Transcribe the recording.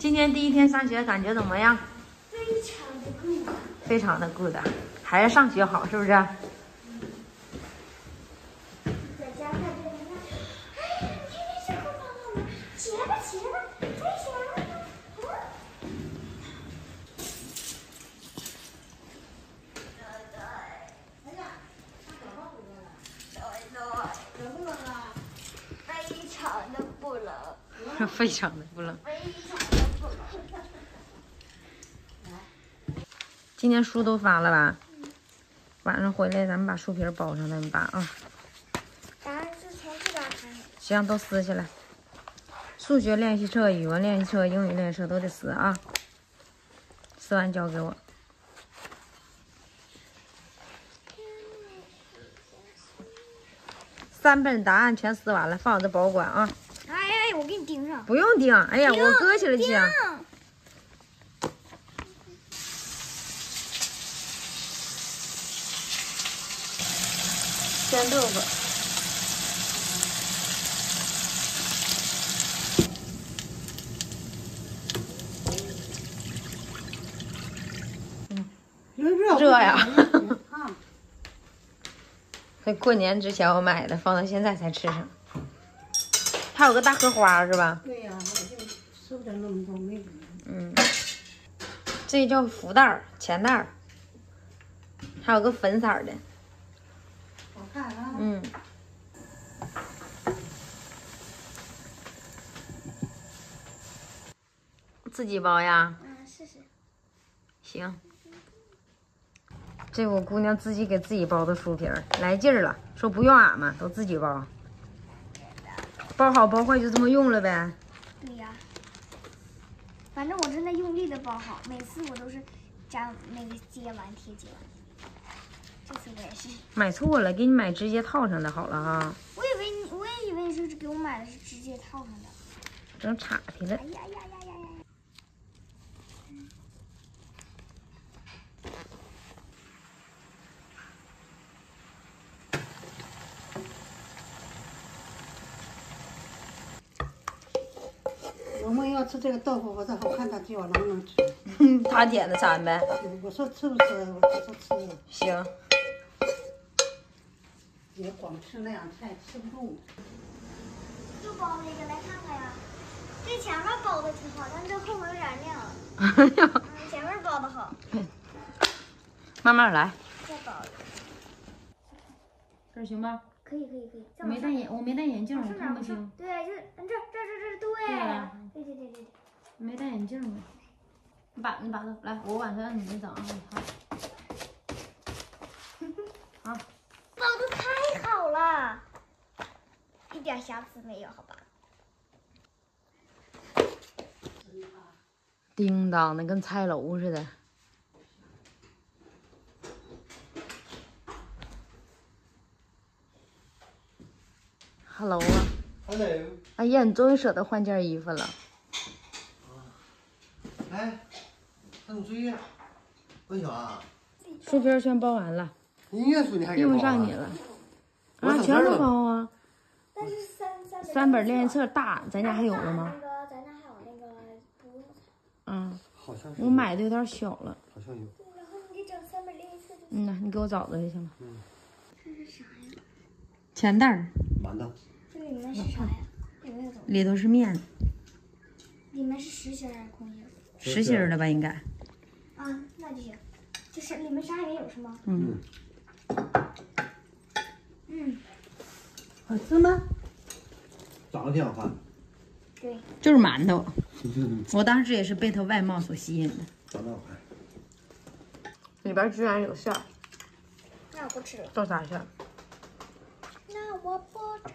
今天第一天上学，感觉怎么样？非常的 good。非常的 good，还是上学好，是不是？在家看这个看，哎，你看这小狗宝宝们，起来吧，起来吧，飞起来了，嗯。非常的不冷，非常的不冷。非常的不冷。今天书都发了吧？晚上回来咱们把书皮儿包上，咱们把啊。答案是从这边开。行，都撕下来。数学练习册、语文练习册、英语练习册都得撕啊。撕完交给我。三本答案全撕完了，放我这保管啊。哎哎，我给你钉上。不用钉，哎呀，我搁起来盯去。鲜豆腐。热呀啊，这 过年之前我买的，放到现在才吃上。还有个大荷花是吧？对呀，我就吃不了那么多，没有。嗯，这叫福袋儿、钱袋儿，还有个粉色儿的。好看啊！嗯，自己包呀？嗯，试试。行。这我姑娘自己给自己包的书皮儿，来劲儿了，说不用俺们，都自己包。包好包坏就这么用了呗。对呀，反正我正在用力的包好，每次我都是粘那个接完贴接完。这次我也是，买错了，给你买直接套上的好了哈，我以为你，我也以为你是给我买的是直接套上的。整岔劈了哎。呀呀呀呀呀！我们要吃这个豆腐，我这好看，他就要能不能吃。他点的餐呗。我说吃不吃？我说吃。行，也光吃那样菜吃不动。又包了一个，来看看呀。这前面包的挺好，但这后面有点亮。哎呀，嗯，前面包的好，慢慢来，再包一个。这行吧？可以可以可以，没戴眼，我没戴眼镜，我看不清。。对，就是嗯这这这这对呀对对对对对。没戴眼镜呢。你把你把它来，我晚上你们整啊，你看。包的太好了，一点瑕疵没有，好吧？叮当的跟菜楼似的。Hello 啊！Hello，哎呀，你终于舍得换件衣服了。哎，看你作业？文晓啊，书皮全包完了，音乐书你还给用不上你了。啊，全都包啊！但是三三三本练习册大，咱家还有了吗那？个咱家还有那个不用，嗯，好像是我买的有点小了。好像有。然后你给整三本练习册。嗯呐，你给我找着就行了。这是啥呀？钱袋儿馒头，这里面是啥呀？里面有。里头是面，里面是实心儿还是空心儿？实心儿的吧？应该。啊，那就行。就是里面啥也没有是吗？嗯，嗯，好吃吗？长得挺好看。对。就是馒头。我当时也是被它外貌所吸引的。长得好看。里边居然有馅儿，那我不吃了。豆沙馅儿。那我不吃